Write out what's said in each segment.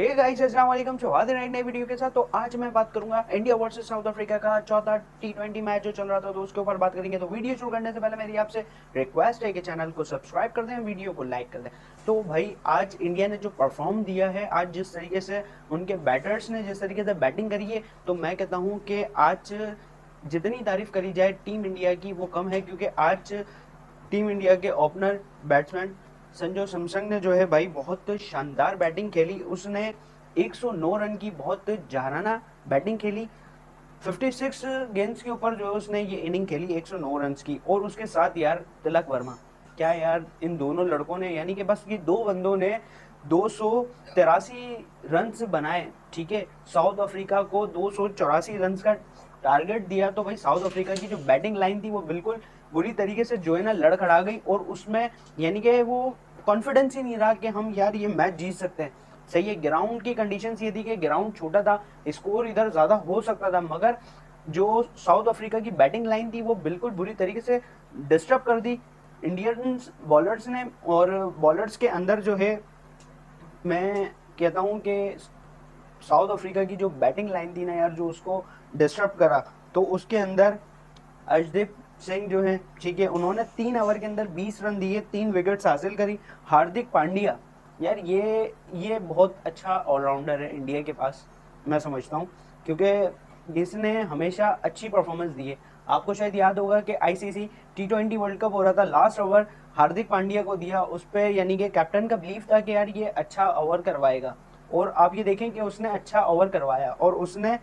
Hey guys अस्सलाम वालेकुम video के साथ तो आज मैं बात करूँगा इंडिया वर्सेस साउथ अफ्रीका का चौथा टी ट्वेंटी मैच जो चल रहा था तो उसके ऊपर बात करेंगे। तो वीडियो शुरू करने से पहले मेरी आपसे रिक्वेस्ट है कि चैनल को सब्सक्राइब कर दें वीडियो को लाइक कर दें। तो भाई, आज इंडिया ने जो परफॉर्म दिया है, आज जिस तरीके से उनके बैटर्स ने जिस तरीके से बैटिंग करी है तो मैं कहता हूँ कि आज जितनी तारीफ़ करी जाए टीम इंडिया की, वो कम है, क्योंकि आज टीम इंडिया के ओपनर बैट्समैन संजू सैमसंग ने जो है भाई बहुत शानदार बैटिंग खेली। उसने 109 रन की बहुत जहराना बैटिंग खेली। 56 गेंद्स के ऊपर जो है उसने ये इनिंग खेली 109 रन की। और उसके साथ यार तिलक वर्मा। क्या यार, इन दोनों लड़कों ने, यानी कि बस ये दो बंदों ने दो रन बनाए, ठीक है? साउथ अफ्रीका को दो रन का टारगेट दिया तो भाई साउथ अफ्रीका की जो बैटिंग लाइन थी, वो बिल्कुल बुरी तरीके से जो है ना लड़खड़ा गई और उसमें यानी कि वो कॉन्फिडेंस ही नहीं रहा कि हम यार ये मैच जीत सकते हैं। सही है ग्राउंड की कंडीशन ये थी कि ग्राउंड छोटा था स्कोर इधर ज़्यादा हो सकता था, मगर जो साउथ अफ्रीका की बैटिंग लाइन थी, वो बिल्कुल बुरी तरीके से डिस्टर्ब कर दी। इंडियन बॉलर्स ने और बॉलर्स के अंदर जो है मैं कहता हूँ कि साउथ अफ्रीका की जो बैटिंग लाइन थी ना यार, जो उसको डिस्टर्ब करा तो उसके अंदर अर्शदीप सिंह जो है, ठीक है, उन्होंने तीन ओवर के अंदर 20 रन दिए, तीन विकेट्स हासिल करी। हार्दिक पांड्या, यार ये ये बहुत अच्छा ऑलराउंडर है इंडिया के पास, मैं समझता हूँ, क्योंकि इसने हमेशा अच्छी परफॉर्मेंस दी है। आपको शायद याद होगा कि ICC T twenty World Cup हो रहा था। लास्ट ओवर हार्दिक पांड्या को दिया उस पर यानी कि कैप्टन का बिलीव था कि यार ये अच्छा ओवर करवाएगा। और आप ये देखें कि उसने अच्छा ओवर करवाया और उसने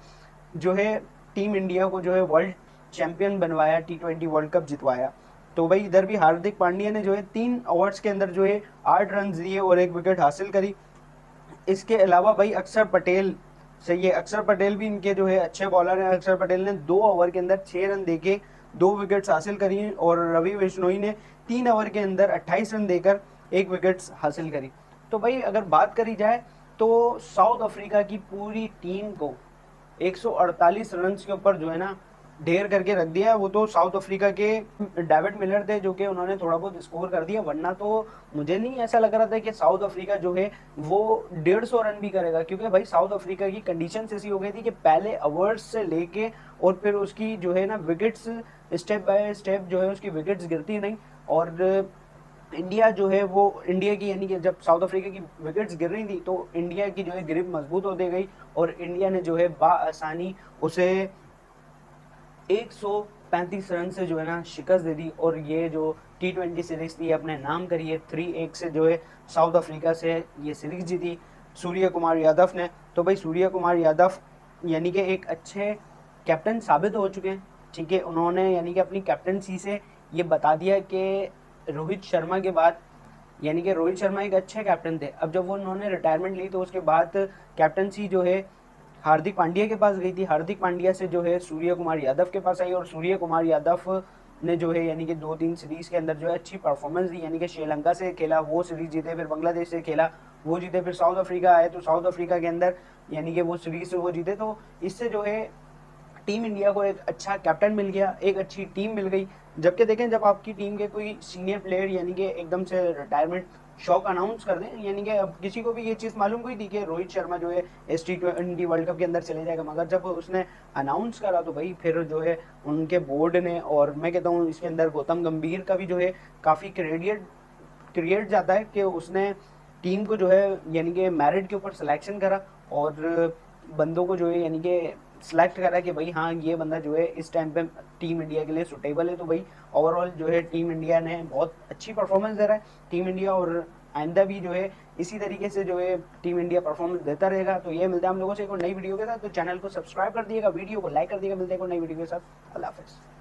जो है टीम इंडिया को जो है वर्ल्ड चैंपियन बनवाया टी ट्वेंटी वर्ल्ड कप जितवाया। तो भाई इधर भी हार्दिक पांड्या ने जो है तीन ओवर्स के अंदर जो है आठ रन दिए और एक विकेट हासिल करी। इसके अलावा भाई अक्षर पटेल सही है। अक्षर पटेल भी इनके जो है अच्छे बॉलर हैं। अक्षर पटेल ने दो ओवर के अंदर छः रन देके दो विकेट्स हासिल करी और रवि बिश्नोई ने तीन ओवर के अंदर अट्ठाईस रन देकर एक विकेट्स हासिल करी। तो भाई, अगर बात करी जाए तो साउथ अफ्रीका की पूरी टीम को 148 रन के ऊपर जो है ना ढेर करके रख दिया। वो तो साउथ अफ्रीका के डेविड मिलर थे, जो कि उन्होंने थोड़ा बहुत स्कोर कर दिया। वरना तो मुझे नहीं ऐसा लग रहा था कि साउथ अफ्रीका जो है, वो डेढ़ सौ रन भी करेगा। क्योंकि भाई, साउथ अफ्रीका की कंडीशन ऐसी हो गई थी कि पहले अवर्स से लेके और फिर उसकी जो है ना विकेट्स स्टेप बाय स्टेप जो है, उसकी विकेट्स गिरती नहीं। और इंडिया जो है, वो इंडिया की यानी कि जब साउथ अफ्रीका की विकेट्स गिर रही थी तो इंडिया की जो है ग्रिप मज़बूत होती गई। और इंडिया ने जो है बासानी उसे 135 रन से जो है ना शिकस्त दे दी और ये जो टी ट्वेंटी सीरीज़ थी अपने नाम करिए। थ्री एक से जो है साउथ अफ्रीका से ये सीरीज़ जीती। सूर्य कुमार यादव ने। तो भाई सूर्य कुमार यादव यानी कि एक अच्छे कैप्टन साबित हो चुके हैं। ठीक है, उन्होंने यानी कि अपनी कैप्टनसी से ये बता दिया कि रोहित शर्मा के बाद यानी कि रोहित शर्मा एक अच्छे कैप्टन थे। अब जब वो उन्होंने रिटायरमेंट ली तो उसके बाद कैप्टनसी जो है हार्दिक पांड्या के पास गई थी। हार्दिक पांड्या से जो है सूर्य कुमार यादव के पास आई और सूर्य कुमार यादव ने जो है यानी कि दो तीन सीरीज़ के अंदर जो है अच्छी परफॉर्मेंस दी, यानी कि श्रीलंका से खेला, वो सीरीज़ जीते, फिर बांग्लादेश से खेला, वो जीते, फिर साउथ अफ्रीका आए तो साउथ अफ्रीका के अंदर यानी कि वो सीरीज़ से वो जीते। तो इससे जो है टीम इंडिया को एक अच्छा कैप्टन मिल गया, एक अच्छी टीम मिल गई। जबकि देखें, जब आपकी टीम के कोई सीनियर प्लेयर यानी कि एकदम से रिटायरमेंट शॉक अनाउंस कर दें, यानी कि अब किसी को भी ये चीज़ मालूम हुई थी कि रोहित शर्मा जो है S T twenty World Cup के अंदर चले जाएगा। मगर जब उसने अनाउंस करा तो भाई फिर जो है उनके बोर्ड ने और मैं कहता हूँ इसके अंदर गौतम गंभीर का भी जो है काफ़ी क्रेडिट क्रिएट जाता है कि उसने टीम को जो है यानी कि मेरिट के ऊपर सिलेक्शन करा और बंदों को जो है यानी कि सिलेक्ट करा कि भाई हाँ ये बंदा जो है इस टाइम पे टीम इंडिया के लिए सुटेबल है। तो भाई ओवरऑल जो है टीम इंडिया ने बहुत अच्छी परफॉर्मेंस दे रहा है टीम इंडिया और आइंदा भी जो है इसी तरीके से जो है टीम इंडिया परफॉर्मेंस देता रहेगा। तो ये मिलता है हम लोगों से एक नई वीडियो के साथ। तो चैनल को सब्सक्राइब कर दिएगा वीडियो को लाइक कर दिएगा मिलते हैं नई वीडियो के साथ। अल्लाह हाफिज़।